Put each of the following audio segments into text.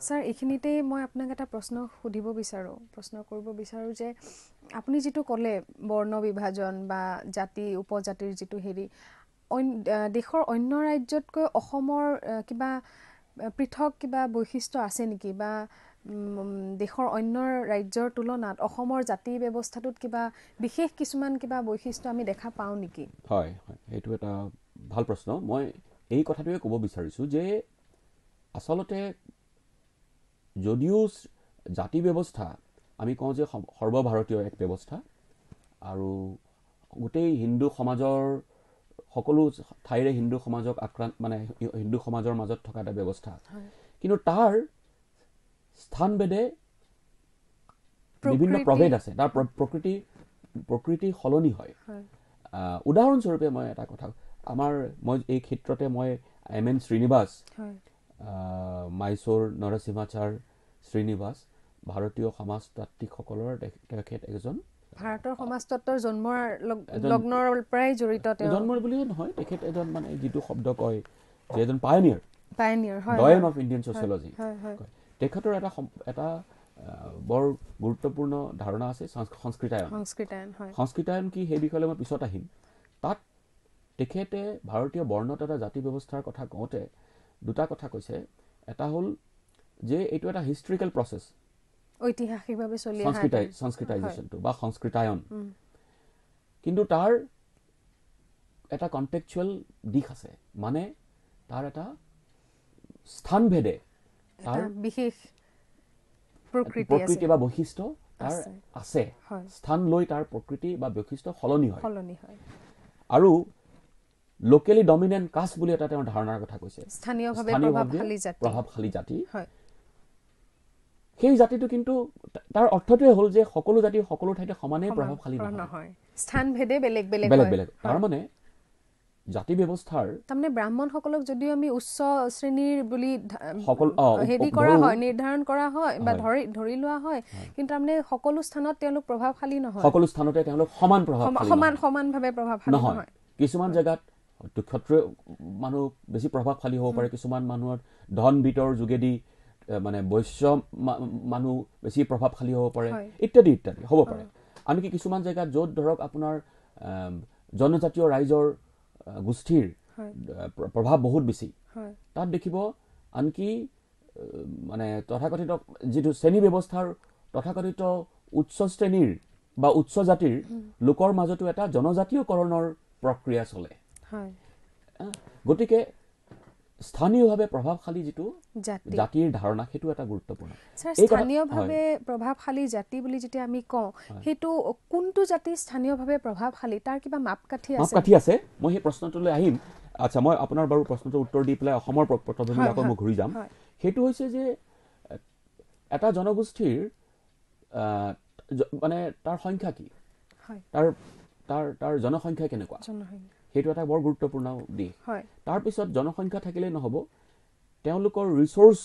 Sir এইখিনিতে মই আপোনাক এটা প্ৰশ্ন সুধিব বিচাৰোঁ। প্ৰশ্ন কৰিব বিচাৰোঁ যে আপুনি যিটো ক'লে বৰ্ণ বিভাজন বা জাতি উপজাতিৰ যিটো হেৰি দেশৰ অন্য ৰাজ্যতকৈ অসমৰ কিবা পৃথক কিবা বৈশিষ্ট্য আছে নেকি? বা দেশৰ অন্য ৰাজ্যৰ তুলনাত অসমৰ জাতি ব্যৱস্থাটোত কিবা বিশেষ কিছুমান কিবা বৈশিষ্ট্য আমি দেখা পাওঁ নেকি? হয় হয়। সেইটো এটা ভাল প্ৰশ্ন। মই এই কথাটোৱে ক'ব বিচাৰিছোঁ যে আচলতে যদিও জাতি ব্যৱস্থা আমি কওঁ যে সৰ্বভাৰতীয় এক ব্যৱস্থা আৰু গোটেই হিন্দু সমাজৰ সকলো ঠাইৰে হিন্দু সমাজক আক্ৰান্ত মানে হিন্দু সমাজৰ মাজত থকা এটা ব্যৱস্থা। কিন্তু তাৰ স্থানভেদে বিভিন্ন প্ৰভেদ আছে। তাৰ প্ৰকৃতি প্ৰকৃতি সলনি হয়। উদাহৰণস্বৰূপে মই এটা কথা আমাৰ মই এই ক্ষেত্ৰতে মই এম এন শ্ৰীনিবাস মাইচুৰ নৰসিম্হাচাৰ শ্ৰীনিবাস ভাৰতীয় সমাজতাত্ত্বিকসকলৰ তেখেত এজন ভাৰতৰ সমাজতত্বৰ জন্মৰ লগ্নৰ পৰাই জড়িত জন্মৰ বুলিয়ে নহয় তেখেত এজন মানে যিটো শব্দ কয় যে এজন pioneer doyen of Indian sociology তেখেতৰ এটা এটা বৰ গুৰুত্বপূৰ্ণ ধাৰণা আছে সংস্কৃতায়ন। সংস্কৃতায়ন কি সেই বিষয়লৈ মই পিছত আহিম। তাত তেখেতে ভাৰতীয় বৰ্ণ তথা জাতি ব্যৱস্থাৰ কথা কওঁতে দুটা কথা কৈছে। এটা হ'ল যে এইটো এটা হিষ্ট্ৰিকেল প্ৰচেছ ঐতিহাসিকভাৱে চলি সংস্কৃতাইজেশ্যনটো বা সংস্কৃতায়ন। কিন্তু তাৰ এটা কণ্টেকচুৱেল দিশ আছে। মানে তাৰ এটা স্থানভেদে তাৰ বিশেষ প্ৰকৃতি বা বৈশিষ্ট্য তাৰ আছে। স্থান লৈ তাৰ প্ৰকৃতি বা বৈশিষ্ট্য সলনি হয়। আৰু লোকেলি ডমিনেণ্ট কাষ্ট বুলি এটা তেওঁৰ ধাৰণাৰ কথা কৈছে। প্ৰভাৱশালী জাতি। সেই জাতিটো কিন্তু তাৰ অৰ্থটোৱে হ'ল যে সকলো জাতি সকলো ঠাইতে সমানেই প্ৰভাৱশালী নহয়। বেলেগ বেলেগ বেলেগ বেলেগ। তাৰমানে জাতি ব্যৱস্থাৰ তাৰমানে ব্ৰাহ্মণসকলক যদিও আমি উচ্চ শ্ৰেণীৰ বুলি হেৰি কৰা হয় নিৰ্ধাৰণ কৰা হয় বা ধৰি ধৰি লোৱা হয় কিন্তু তাৰমানে সকলো স্থানত তেওঁলোক প্ৰভাৱশালী নহয়। সকলো স্থানতে তেওঁলোক সমান প্ৰভাৱ সমান সমানভাৱে প্ৰভাৱশালী নহয়। কিছুমান জেগাত ক্ষত্ৰিয় মানুহ বেছি প্ৰভাৱশালী হ'ব পাৰে কিছুমান মানুহৰ ধন বিতৰ যোগেদি মানে বৈশ্য মানুহ বেছি প্ৰভাৱশালী হ'ব পাৰে ইত্যাদি ইত্যাদি হ'ব পাৰে। আনকি কিছুমান জেগাত য'ত ধৰক আপোনাৰ জনজাতীয় ৰাইজৰ গোষ্ঠীৰ প্ৰভাৱ বহুত বেছি। তাত দেখিব আনকি মানে তথাকথিত যিটো শ্ৰেণী ব্যৱস্থাৰ তথাকথিত উচ্চ শ্ৰেণীৰ বা উচ্চ জাতিৰ লোকৰ মাজতো এটা জনজাতীয়কৰণৰ প্ৰক্ৰিয়া চলে। গতিকে স্থানীয়ভাৱে প্ৰভাৱশালী যিটো জাতিৰ ধাৰণা সেইটো এটা গুৰুত্বপূৰ্ণ। স্থানীয়ভাৱে প্ৰভাৱশালী জাতি বুলি যেতিয়া আমি কওঁ সেইটো কোনটো জাতি স্থানীয়ভাৱে প্ৰভাৱশালী? তাৰ কিবা মাপকাঠি মাপকাঠি আছে। মই সেই প্ৰশ্নটোলৈ আহিম। আচ্ছা মই আপোনাৰ বাৰু প্ৰশ্নটোৰ উত্তৰ দি পেলাই অসমৰ পটভূমিলৈ আকৌ মই ঘূৰি যাম। সেইটো হৈছে যে এটা জনগোষ্ঠীৰ মানে তাৰ সংখ্যা কি? তাৰ তাৰ তাৰ জনসংখ্যা কেনেকুৱা? সেইটো এটা বৰ গুৰুত্বপূৰ্ণ দিশ। তাৰপিছত জনসংখ্যা থাকিলেই নহ'ব তেওঁলোকৰ ৰিচোৰ্চ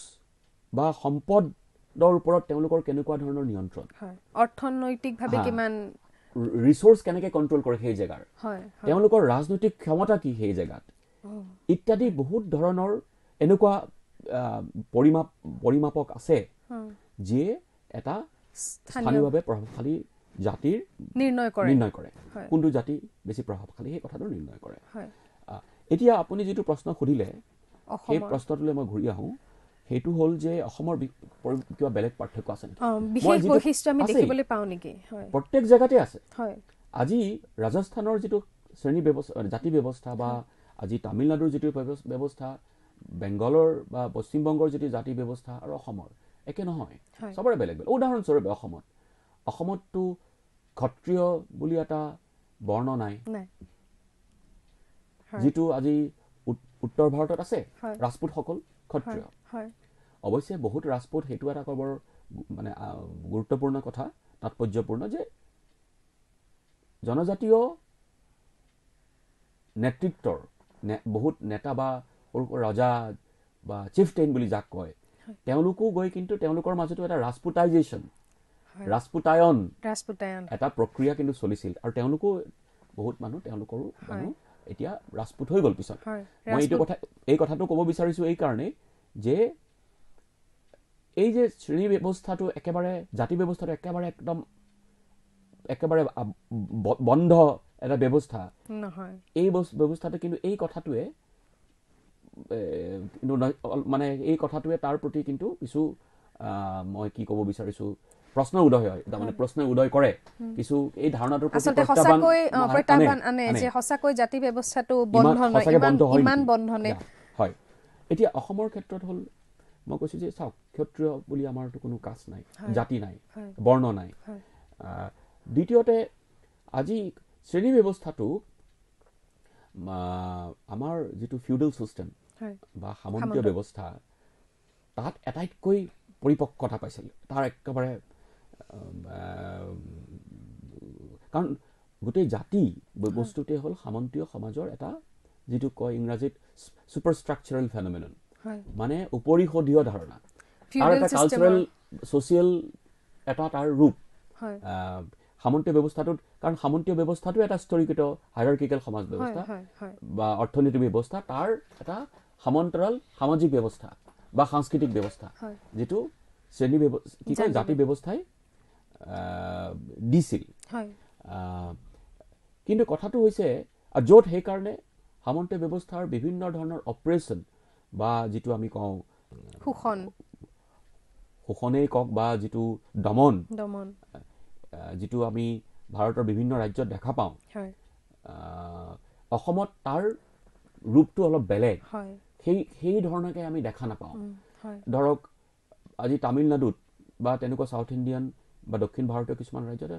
বা সম্পদৰ ওপৰত তেওঁলোকৰ কেনেকুৱা ধৰণৰ নিয়ন্ত্ৰণ? অৰ্থনৈতিকভাৱে কিমান ৰিচোৰ্চ কেনেকৈ কণ্ট্ৰল কৰে সেই জেগাৰ? তেওঁলোকৰ ৰাজনৈতিক ক্ষমতা কি সেই জেগাত? ইত্যাদি বহুত ধৰণৰ এনেকুৱা পৰিমাপ পৰিমাপক আছে যিয়ে এটা স্থানীয়ভাৱে প্ৰভাৱশালী জাতিৰ নিৰ্ণয় কৰে। নিৰ্ণয় কৰে। কোনটো জাতি বেছি প্ৰভাৱশালী সেই কথাটো নিৰ্ণয় কৰে। এতিয়া আপুনি যিটো প্ৰশ্ন সুধিলে সেই প্ৰশ্নটোলৈ মই ঘূৰি আহোঁ। সেইটো হ'ল যে অসমৰ কিবা বেলেগ পাৰ্থক্য আছে নেকি? প্ৰত্যেক জেগাতে আছে। আজি ৰাজস্থানৰ যিটো শ্ৰেণী ব্যৱস্থা জাতি ব্যৱস্থা বা আজি তামিলনাডুৰ যিটো ব্যৱস্থা বেংগলৰ বা পশ্চিমবংগৰ যিটো জাতি ব্যৱস্থা আৰু অসমৰ একে নহয়। চবৰে বেলেগ বেলেগ। উদাহৰণস্বৰূপে অসমত। অসমততো ক্ষত্ৰিয় বুলি এটা বৰ্ণ নাই। যিটো আজি উত্তৰ ভাৰতত আছে ৰাজপুতসকল ক্ষত্ৰিয় অৱশ্যে বহুত ৰাজপুত সেইটো এটা বৰ মানে গুৰুত্বপূৰ্ণ কথা তাৎপৰ্যপূৰ্ণ যে জনজাতীয় নেতৃত্বৰ বহুত নেতা বা ৰজা বা চিফ টেইন বুলি যাক কয় তেওঁলোকো গৈ কিন্তু তেওঁলোকৰ মাজতো এটা ৰাজপুটাইজেশ্যন ৰাজপুতায়ন। এটা প্ৰক্ৰিয়া কিন্তু চলিছিল আৰু তেওঁলোকো বহুত মানুহ তেওঁলোকৰো মানুহ এতিয়া ৰাজপুত হৈ গ'ল পিছত। মই এইটো কথা এই কথাটো ক'ব বিচাৰিছোঁ এই কাৰণেই যে এই যে শ্ৰেণী ব্যৱস্থাটো একেবাৰে জাতি ব্যৱস্থাটো একেবাৰে একদম একেবাৰে বন্ধ এটা ব্যৱস্থা। এই ব্যৱস্থাটো কিন্তু এই কথাটোৱে মানে এই কথাটোৱে তাৰ প্ৰতি কিন্তু কিছু মই কি ক'ব বিচাৰিছোঁ প্ৰশ্ন উদয় হয় তাৰমানে প্ৰশ্ন উদয় কৰে। কিছু এই ধাৰণাটোৰ হয় এতিয়া অসমৰ ক্ষেত্ৰত হ'ল মই কৈছোঁ যে চাওক ক্ষত্ৰিয় বুলি আমাৰতো কোনো কাজ নাই জাতি নাই বৰ্ণ নাই। দ্বিতীয়তে আজি শ্ৰেণী ব্যৱস্থাটো আমাৰ যিটো ফিউডেল ছিষ্টেম বা সামন্তীয় ব্যৱস্থা তাত আটাইতকৈ পৰিপক্কতা পাইছিল তাৰ একেবাৰে কাৰণ গোটেই জাতি বস্তুটোৱে হ'ল সামন্তীয় সমাজৰ এটা যিটো কয় ইংৰাজীত ছুপাৰ ষ্ট্ৰাকচাৰেল ফেনমিনন মানে উপৰিষদীয় ধাৰণা। তাৰ এটা কালচাৰেল ছ'চিয়েল এটা তাৰ ৰূপ। সামন্তীয় ব্যৱস্থাটোত কাৰণ সামন্তীয় ব্যৱস্থাটো এটা স্তৰীকৃত হাইৰাৰ্কিকেল সমাজ ব্যৱস্থা বা অৰ্থনীতি ব্যৱস্থা তাৰ এটা সমান্তৰাল সামাজিক ব্যৱস্থা বা সাংস্কৃতিক ব্যৱস্থা। যিটো শ্ৰেণী কি কয়? জাতি ব্যৱস্থাই দিছিল। কিন্তু কথাটো হৈছে য'ত সেইকাৰণে সামন্তীয় ব্যৱস্থাৰ বিভিন্ন ধৰণৰ অপাৰেশ্যন বা যিটো আমি কওঁ শোষণ। শোষণেই কওক বা যিটো দমন যিটো আমি ভাৰতৰ বিভিন্ন ৰাজ্যত দেখা পাওঁ অসমত তাৰ ৰূপটো অলপ বেলেগ। সেই সেই ধৰণকে আমি দেখা নাপাওঁ। ধৰক আজি তামিলনাডুত বা তেনেকুৱা ছাউথ ইণ্ডিয়ান বা দক্ষিণ ভাৰতীয় কিছুমান ৰাজ্যত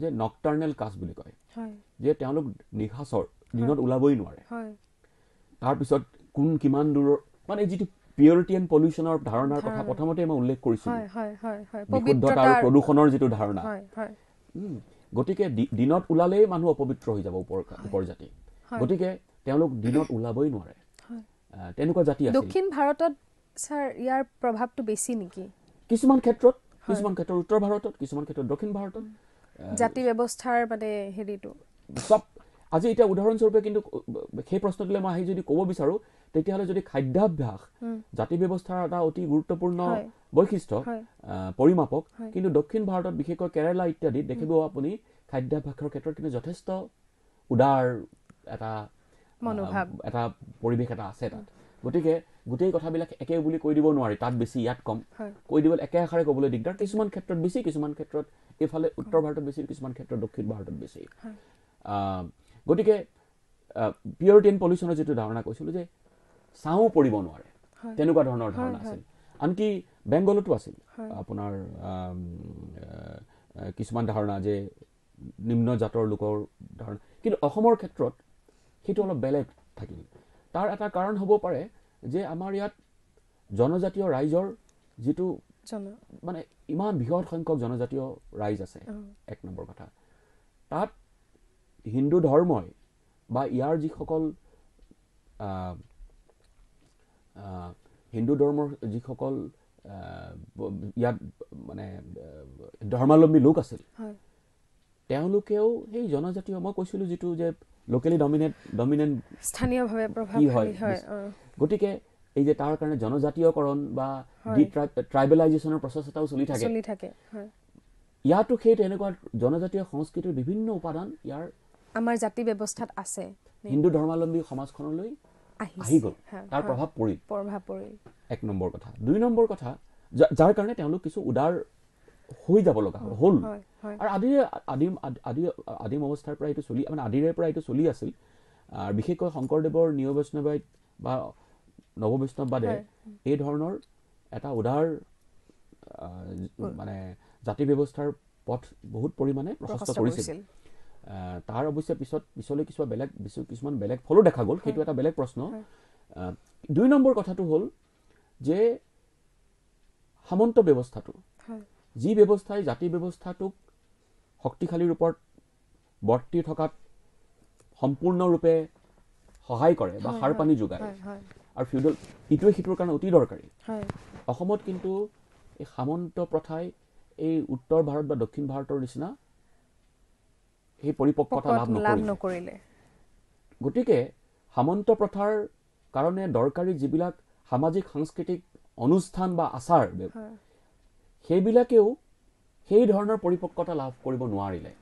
যে নকটাৰ্নেল কাষ্ট বুলি কয় যে তেওঁলোক নিশাচৰ দিনত ওলাবই নোৱাৰে। তাৰপিছত কোন কিমান দূৰৰ মানে যিটো পিয়ৰিটি এণ্ড পলিউশ্যনৰ ধাৰণাৰ কথা প্ৰথমতে মই উল্লেখ কৰিছিলোঁ। বিশুদ্ধতা আৰু প্ৰদূষণৰ যিটো ধাৰণা। গতিকে দিনত ওলালেই মানুহ অপবিত্ৰ হৈ যাব ওপৰ ওপৰ জাতি। গতিকে তেওঁলোক দিনত ওলাবই নোৱাৰে। তেনেকুৱা জাতি দক্ষিণ ভাৰতত ছাৰ ইয়াৰ প্ৰভাৱটো বেছি নেকি? কিছুমান ক্ষেত্ৰত কিছুমান ক্ষেত্ৰত উত্তৰ ভাৰতত কিছুমান ক্ষেত্ৰত দক্ষিণ ভাৰতত জাতি ব্যৱস্থাৰ মানে হেৰিটো। চব আজি এতিয়া উদাহৰণস্বৰূপে কিন্তু সেই প্ৰশ্নটোলৈ মই আহি যদি ক'ব বিচাৰোঁ তেতিয়াহ'লে যদি খাদ্যাভ্যাস জাতি ব্যৱস্থাৰ এটা অতি গুৰুত্বপূৰ্ণ বৈশিষ্ট্য পৰিমাপক কিন্তু দক্ষিণ ভাৰতত বিশেষকৈ কেৰেলা ইত্যাদিত দেখিব আপুনি খাদ্যাভ্যাসৰ ক্ষেত্ৰত কিন্তু যথেষ্ট উদাৰ এটা মনোভাৱ। এটা পৰিৱেশ এটা আছে তাত। গতিকে গোটেই কথাবিলাক একে বুলি কৈ দিব নোৱাৰি তাত বেছি ইয়াত কম। কৈ দিব একে আশাৰে ক'বলৈ দিগদাৰ। কিছুমান ক্ষেত্ৰত বেছি কিছুমান ক্ষেত্ৰত এইফালে উত্তৰ ভাৰতত বেছি কিছুমান ক্ষেত্ৰত দক্ষিণ ভাৰতত বেছি। গতিকে পিয়ৰিটি এণ্ড পলিউশ্যনৰ যিটো ধাৰণা কৈছিলোঁ যে চাওঁ পৰিব নোৱাৰে। তেনেকুৱা ধৰণৰ ধাৰণা আছিল। আনকি বেংগলতো আছিল। আপোনাৰ কিছুমান ধাৰণা যে নিম্ন জাতৰ লোকৰ ধাৰণা। কিন্তু অসমৰ ক্ষেত্ৰত সেইটো অলপ বেলেগ থাকিল। তাৰ এটা কাৰণ হ'ব পাৰে যে আমাৰ ইয়াত জনজাতীয় ৰাইজৰ যিটো মানে ইমান বৃহৎ সংখ্যক জনজাতীয় ৰাইজ আছে এক নম্বৰ কথা। তাত হিন্দু ধৰ্মই বা ইয়াৰ যিসকল হিন্দু ধৰ্মৰ যিসকল ইয়াত মানে ধৰ্মাৱলম্বী লোক আছিল তেওঁলোকেও সেই জনজাতীয় মই কৈছিলোঁ যিটো যে লোকেলি ডমিনেট ডমিনেণ্ট স্থানীয়ভাৱে হয় গতিকে এই যে তাৰ কাৰণে জনজাতীয়কৰণ বা ট্ৰাইবেলাইজেশ্যনৰ প্ৰচেছ এটাও চলি থাকে। চলি থাকে ইয়াতো সেই তেনেকুৱা জনজাতীয় সংস্কৃতিৰ বিভিন্ন উপাদান ইয়াৰ আমাৰ জাতি ব্যৱস্থাত আছে। হিন্দু ধৰ্মাৱলম্বী সমাজখনলৈ আহি গ'ল। তাৰ প্ৰভাৱ পৰিল। প্ৰভাৱ পৰিল। এক নম্বৰ কথা। দুই নম্বৰ কথা যাৰ কাৰণে তেওঁলোক কিছু উদাৰ হৈ যাব লগা হ'ল। আৰু আদিৰে আদিম আদি আদিম অৱস্থাৰ পৰা এইটো চলি মানে আদিৰে পৰা এইটো চলি আছিল। আৰু বিশেষকৈ শংকৰদেৱৰ নিয় বৈষ্ণৱাইত বা নৱ বৈষ্ণৱবাদে এই ধৰণৰ এটা উদাৰ মানে জাতি ব্যৱস্থাৰ পথ বহুত পৰিমাণে প্ৰশস্ত কৰিছিল। তাৰ অৱশ্যে পিছত পিছলৈ কিছুমান বেলেগ কিছুমান বেলেগ ফলো দেখা গ'ল। সেইটো এটা বেলেগ প্ৰশ্ন। দুই নম্বৰ কথাটো হ'ল যে সামন্ত ব্যৱস্থাটো যি ব্যৱস্থাই জাতি ব্যৱস্থাটোক শক্তিশালী ৰূপত বৰ্তি থকাত সম্পূৰ্ণৰূপে সহায় কৰে বা সাৰ পানী যোগায়। আৰু ফিউডেল ইটোৱে সিটোৰ কাৰণে অতি দৰকাৰী। অসমত কিন্তু এই সামন্ত প্ৰথাই এই উত্তৰ ভাৰত বা দক্ষিণ ভাৰতৰ নিচিনা সেই পৰিপক্কতা লাভ নকৰিলে। গতিকে সামন্ত প্ৰথাৰ কাৰণে দৰকাৰী যিবিলাক সামাজিক সাংস্কৃতিক অনুষ্ঠান বা আচাৰ সেইবিলাকেও সেই ধৰণৰ পৰিপক্কতা লাভ কৰিব নোৱাৰিলে।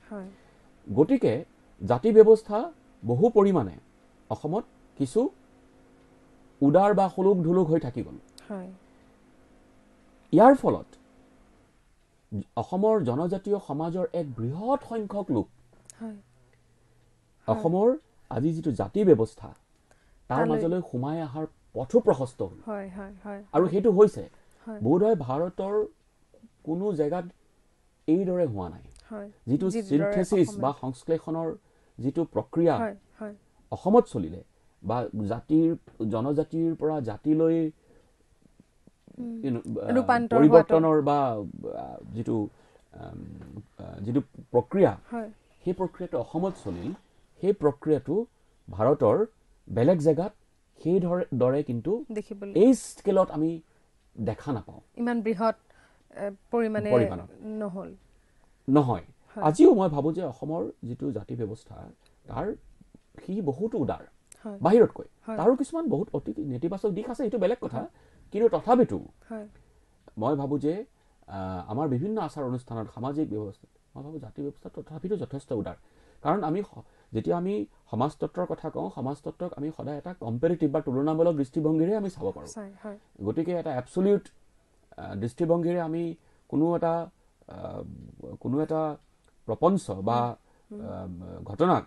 গতিকে জাতি ব্যৱস্থা বহু পৰিমাণে অসমত কিছু উদাৰ বা সুলুক ঢুলুক হৈ থাকি গ'ল। ইয়াৰ ফলত অসমৰ জনজাতীয় সমাজৰ এক বৃহৎ সংখ্যক লোক অসমৰ আজি যিটো জাতি ব্যৱস্থা তাৰ মাজলৈ সোমাই অহাৰ পথো প্ৰশস্ত হ'ল। আৰু সেইটো হৈছে হয়। বোধহয় ভাৰতৰ কোনো জেগাত এইদৰে হোৱা নাই। হয়। যিটো চিন্থেচিছ বা সংশ্লেষণৰ যিটো প্ৰক্ৰিয়া হয় হয়। অসমত চলিলে বা জাতিৰ জনজাতিৰ পৰা জাতিলৈ পৰিৱৰ্তনৰ বা যিটো যিটো প্ৰক্ৰিয়া হয়। সেই প্ৰক্ৰিয়াটো অসমত চলিল। সেই প্ৰক্ৰিয়াটো ভাৰতৰ বেলেগ জেগাত সেই দৰে কিন্তু এই স্কেলত আমি দেখা নাপাওঁ। ইমান বৃহৎ পৰিমাণে। নহ'ল। নহয়। আজিও মই ভাবোঁ যে অসমৰ যিটো জাতি ব্যৱস্থা তাৰ সি বহুতো উদাৰ। বাহিৰতকৈ। তাৰো কিছুমান বহুত অতি নেতিবাচক দিশ আছে সেইটো বেলেগ কথা। কিন্তু তথাপিতো মই ভাবোঁ যে আমাৰ বিভিন্ন আচাৰ অনুষ্ঠানত সামাজিক ব্যৱস্থা মই ভাবোঁ জাতি ব্যৱস্থা তথাপিতো যথেষ্ট উদাৰ। কাৰণ আমি যেতিয়া আমি সমাজতত্বৰ কথা কওঁ সমাজতত্বক আমি সদায় এটা কম্পেৰিটিভ বা তুলনামূলক দৃষ্টিভংগীৰে আমি চাব পাৰোঁ। গতিকে এটা এবচলিউট দৃষ্টিভংগীৰে আমি কোনো এটা কোনো এটা প্ৰপঞ্চ বা ঘটনাক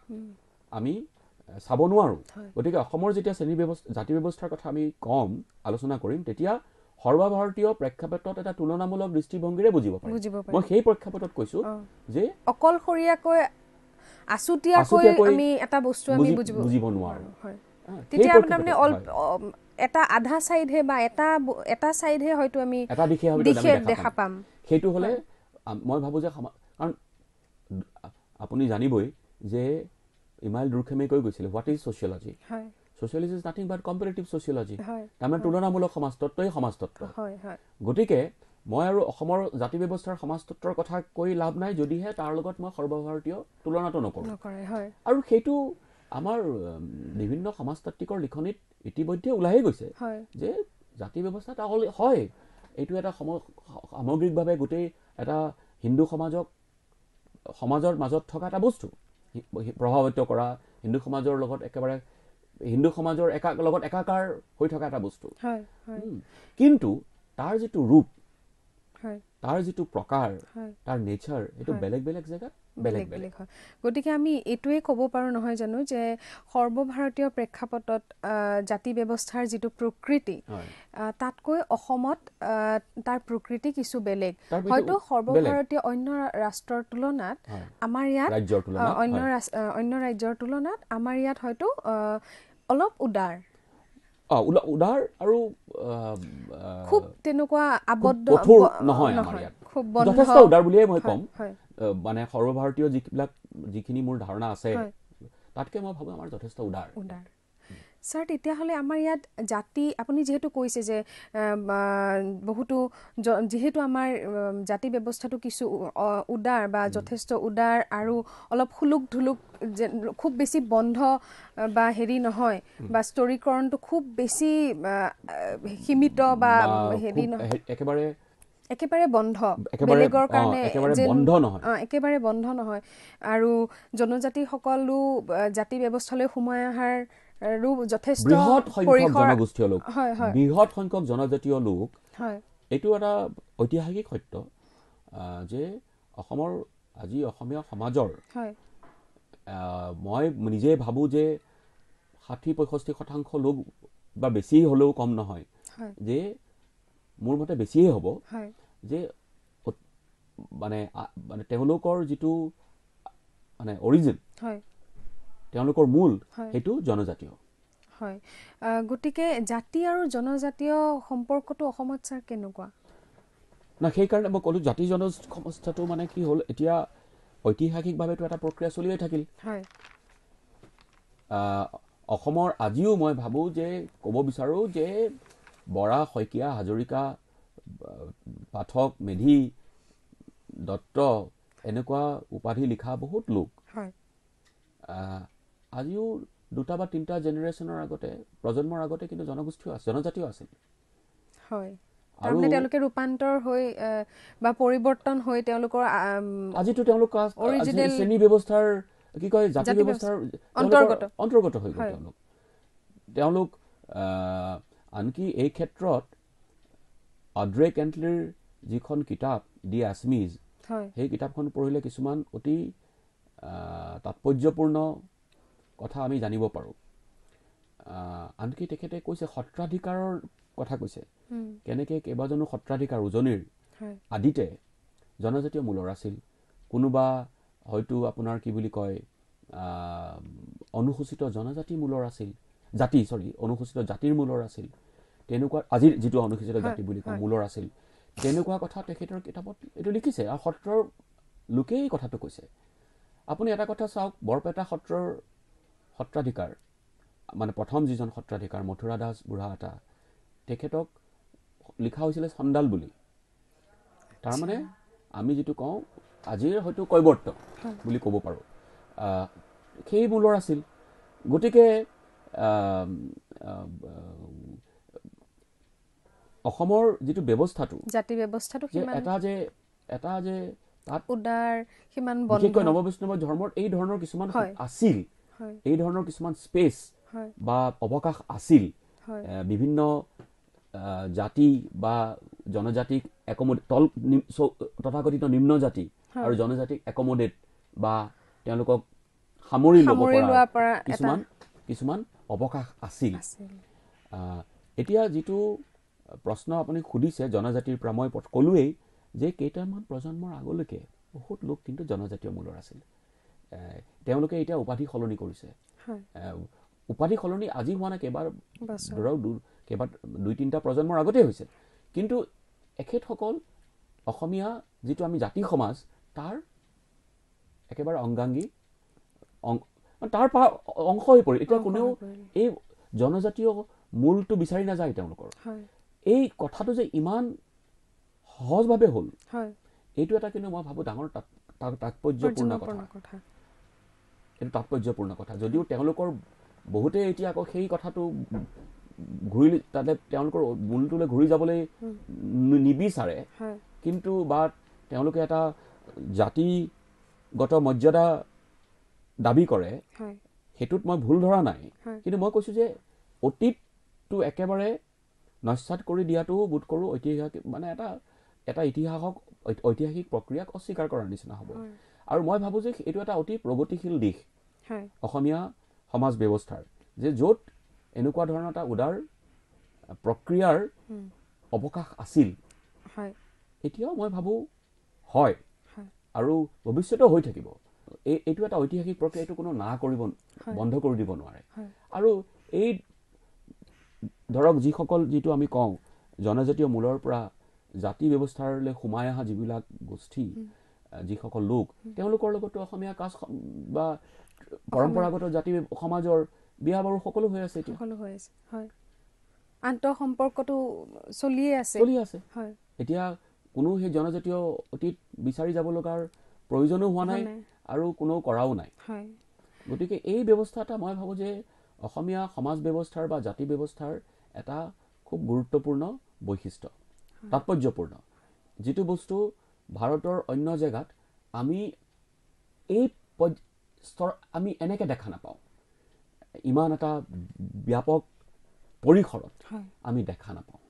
আমি চাব নোৱাৰোঁ। গতিকে অসমৰ যেতিয়া শ্ৰেণী ব্যৱস্থা জাতি ব্যৱস্থাৰ কথা আমি কম আলোচনা কৰিম তেতিয়া সৰ্বভাৰতীয় প্ৰেক্ষাপটত এটা তুলনামূলক দৃষ্টিভংগীৰে বুজিব পাৰিম পাৰি মই সেই প্ৰেক্ষাপটত কৈছোঁ। যে অকলশৰীয়াকৈ আছুতীয়াকৈ আমি এটা বস্তু আমি বুজি- বুজিব নোৱাৰোঁ। তেতিয়া প্ৰেক্ষাপটত, তাৰমানে অল হয়। অ, এটা আধা চাইডহে বা এটা এটা চাইডহে হয়তো আমি এটা দিশে দিশে দেখা পাম। সেইটো হ'লে মই ভাবোঁ যে কাৰণ আপুনি জানিবই যে ইমাইল দুৰ্খেমে কৈ গৈছিলে what is sociology sociology is nothing but comparative sociology তাৰমানে তুলনামূলক সমাজতত্বই সমাজতত্ব। গতিকে মই আৰু অসমৰ জাতি ব্যৱস্থাৰ সমাজতত্বৰ কথা কৈ লাভ নাই যদিহে তাৰ লগত মই সৰ্বভাৰতীয় তুলনাটো নকৰোঁ। আৰু সেইটো আমাৰ বিভিন্ন সমাজতাত্ত্বিকৰ লিখনিত ইতিমধ্যে ওলাইয়ে গৈছে যে জাতি ব্যৱস্থা এটা হয় এইটো এটা সম সামগ্ৰিকভাৱে গোটেই এটা হিন্দু সমাজক সমাজৰ মাজত থকা এটা বস্তু। প্ৰভাৱিত কৰা হিন্দু সমাজৰ লগত একেবাৰে হিন্দু সমাজৰ একা লগত একাকাৰ হৈ থকা এটা বস্তু। কিন্তু তাৰ যিটো ৰূপ তাৰ যিটো প্ৰকাৰ তাৰ নেচাৰ এইটো হয়। বেলেগ বেলেগ জেগাত বেলেগ বেলেগ হয়। গতিকে আমি এইটোৱে ক'ব পাৰোঁ নহয় জানো যে সৰ্বভাৰতীয় প্ৰেক্ষাপটত জাতি ব্যৱস্থাৰ যিটো প্ৰকৃতি তাতকৈ অসমত তাৰ প্ৰকৃতি কিছু বেলেগ। হয়তো। সৰ্বভাৰতীয় অন্য ৰাষ্ট্ৰৰ তুলনাত আমাৰ ইয়াত অন্য অন্য ৰাজ্যৰ তুলনাত আমাৰ ইয়াত হয়তো অলপ উদাৰ। উদাৰ আৰু খুব তেনেকুৱা আবদ্ধ নহয় খুব যথেষ্ট উদাৰ বুলিয়ে মই ক'ম। মানে সৰ্বভাৰতীয় যিবিলাক যিখিনি মোৰ ধাৰণা আছে। তাতকে মই ভাবোঁ আমাৰ যথেষ্ট উদাৰ। উদাৰ। ছাৰ তেতিয়াহ'লে আমাৰ ইয়াত জাতি আপুনি যিহেতু কৈছে যে বহুতো যিহেতু আমাৰ জাতি ব্যৱস্থাটো কিছু উদাৰ বা যথেষ্ট উদাৰ আৰু অলপ সুলুক ধুলুক যে খুব বেছি বন্ধ বা হেৰি নহয় বা স্তৰীকৰণটো খুব বেছি সীমিত বা হেৰি নহয়। একেবাৰে একেবাৰে বন্ধ। বেলেগৰ কাৰণে একেবাৰে বন্ধ নহয়। অ, একেবাৰে বন্ধ নহয়। আৰু জনজাতিসকলো জাতি ব্যৱস্থালৈ সোমাই অহাৰ যথেষ্ট বৃহৎ সংখ্যক পৰিসৰ জনগোষ্ঠীয় লোক হয় হয়। বৃহৎ সংখ্যক জনজাতীয় লোক এইটো এটা ঐতিহাসিক সত্য যে অসমৰ আজি অসমীয়া সমাজৰ মই নিজে ভাবোঁ যে ষাঠি পঁয়ষষ্ঠি শতাংশ লোক বা বেছি হ'লেও কম নহয়। হয়। যে মোৰ মতে বেছিয়ে হ'ব। যে মানে মানে তেওঁলোকৰ যিটো মানে অৰিজিন তেওঁলোকৰ মূল। সেইটো জনজাতীয়। হয়। গতিকে জাতি আৰু জনজাতীয় সম্পৰ্কটো অসমত ছাৰ কেনেকুৱা? না সেইকাৰণে মই ক'লোঁ জাতি জনসংস্থাটো মানে কি হ'ল এতিয়া ঐতিহাসিকভাৱেতো এটা প্ৰক্ৰিয়া চলিয়ে থাকিল। অসমৰ আজিও মই ভাবোঁ যে ক'ব বিচাৰোঁ যে বৰা শইকীয়া হাজৰিকা পাঠক মেধি দত্ত এনেকুৱা উপাধি লিখা বহুত লোক। আজিও দুটা বা তিনিটা জেনেৰেশ্যনৰ আগতে প্ৰজন্মৰ আগতে কিন্তু জনগোষ্ঠীও আছে জনজাতিও আছিল হয়। তাৰমানে তেওঁলোকে ৰূপান্তৰ হৈ বা পৰিৱৰ্তন হৈ তেওঁলোকৰ আজিতো তেওঁলোক শ্ৰেণী ব্যৱস্থাৰ কি কয় জাতি ব্যৱস্থাৰ অন্তৰ্গত। অন্তৰ্গত হৈ গ'ল তেওঁলোক। তেওঁলোক আনকি এই ক্ষেত্ৰত অড্ৰে কেণ্টলিৰ যিখন কিতাপ দি আছমিজ সেই কিতাপখন পঢ়িলে কিছুমান অতি তাৎপৰ্যপূৰ্ণ কথা আমি জানিব পাৰোঁ। আনকি তেখেতে কৈছে সত্ৰাধিকাৰৰ কথা কৈছে। কেনেকৈ কেইবাজনো সত্ৰাধিকাৰ উজনিৰ আদিতে জনজাতীয় মূলৰ আছিল। কোনোবা হয়তো আপোনাৰ কি বুলি কয় অনুসূচিত জনজাতি মূলৰ আছিল। জাতি চৰি অনুসূচিত জাতিৰ মূলৰ আছিল। তেনেকুৱা আজিৰ যিটো অনুসূচিত জাতি বুলি কয় মূলৰ আছিল। তেনেকুৱা কথা তেখেতৰ কিতাপত এইটো লিখিছে আৰু সত্ৰৰ লোকেই কথাটো কৈছে। আপুনি এটা কথা চাওক বৰপেটা সত্ৰৰ সত্ৰাধিকাৰ মানে প্ৰথম যিজন সত্ৰাধিকাৰ মথুৰা দাস বুঢ়া এটা তেখেতক লিখা হৈছিলে চন্দাল বুলি। তাৰমানে আমি যিটো কওঁ আজিৰ হয়তো কৈৱৰ্ত বুলি ক'ব পাৰোঁ। সেই মূলৰ আছিল। গতিকে অসমৰ যিটো ব্যৱস্থাটো জাতি ব্যৱস্থাটো এটা যে এটা যে তাত উদাৰ সিমান বিশেষকৈ নৱবৈষ্ণৱ ধৰ্মৰ এই ধৰণৰ কিছুমান আছিল এই ধৰণৰ কিছুমান স্পেচ বা অৱকাশ আছিল বিভিন্ন জাতি বা জনজাতিক একমোডেট তল তথাকথিত নিম্ন জাতি আৰু জনজাতিক একমোডেট বা তেওঁলোকক সামৰি ল'ব পৰা কিছুমান কিছুমান অৱকাশ আছিল। এতিয়া যিটো প্ৰশ্ন আপুনি সুধিছে জনজাতিৰ পৰা মই ক'লোৱেই যে কেইটামান প্ৰজন্মৰ আগলৈকে বহুত লোক কিন্তু জনজাতীয় মূলৰ আছিল। তেওঁলোকে এতিয়া উপাধি সলনি কৰিছে। উপাধি সলনি আজি হোৱা নাই কেইবাৰ ধৰক কেইবা দুই তিনিটা প্ৰজন্মৰ আগতে হৈছে। কিন্তু এখেতসকল অসমীয়া যিটো আমি জাতি সমাজ তাৰ একেবাৰে অংগাংগী তাৰ পৰা অংশ হৈ পৰি এতিয়া কোনেও এই জনজাতীয় মূলটো বিচাৰি নাযায় তেওঁলোকৰ। এই কথাটো যে ইমান সহজভাৱে হ'ল এইটো এটা কিন্তু মই ভাবোঁ ডাঙৰ তাৎপৰ্যপূৰ্ণ কথা। এইটো তাৎপৰ্যপূৰ্ণ কথা। যদিও তেওঁলোকৰ বহুতে এতিয়া আকৌ সেই কথাটো ঘূৰি তাতে তেওঁলোকৰ মূলটোলৈ ঘূৰি যাবলৈ নিবিচাৰে। কিন্তু বা তেওঁলোকে এটা জাতিগত মৰ্যাদা দাবী কৰে সেইটোত মই ভুল ধৰা নাই। কিন্তু মই কৈছোঁ যে অতীতটো একেবাৰে নস্যাত কৰি দিয়াটো বোধ কৰোঁ ঐতিহাসিক মানে এটা এটা ইতিহাসক ঐতিহাসিক প্ৰক্ৰিয়াক অস্বীকাৰ কৰাৰ নিচিনা হ'ব। আৰু মই ভাবোঁ যে এইটো এটা অতি প্ৰগতিশীল দিশ। অসমীয়া সমাজ ব্যৱস্থাৰ যে য'ত এনেকুৱা ধৰণৰ এটা উদাৰ প্ৰক্ৰিয়াৰ অৱকাশ আছিল। এতিয়াও মই ভাবোঁ হয়। আৰু ভৱিষ্যতেও হৈ থাকিব। এই এইটো এটা ঐতিহাসিক প্ৰক্ৰিয়া এইটো কোনো না কৰিব বন্ধ কৰি দিব নোৱাৰে। আৰু এই ধৰক যিসকল যিটো আমি কওঁ জনজাতীয় মূলৰ পৰা জাতি ব্যৱস্থালৈ সোমাই অহা যিবিলাক গোষ্ঠী যিসকল লোক তেওঁলোকৰ লগতো অসমীয়া কাজ বা পৰম্পৰাগত জাতি সমাজৰ বিয়া বাৰু সকলো হৈ আছে সকলো হৈ আছে হয়। আন্তঃ সম্পৰ্কটো চলিয়ে আছে। চলি আছে। হয়। এতিয়া কোনো সেই জনজাতীয় অতীত বিচাৰি যাব লগাৰ প্ৰয়োজনো হোৱা নাই। আৰু কোনেও কৰাও নাই। গতিকে এই ব্যৱস্থা এটা মই ভাবোঁ যে অসমীয়া সমাজ ব্যৱস্থাৰ বা জাতি ব্যৱস্থাৰ এটা খুব গুৰুত্বপূৰ্ণ বৈশিষ্ট্য তাৎপৰ্যপূৰ্ণ। যিটো বস্তু ভাৰতৰ অন্য জেগাত আমি এই স্তৰ আমি এনেকৈ দেখা নাপাওঁ। ইমান এটা ব্যাপক পৰিসৰত আমি দেখা নাপাওঁ।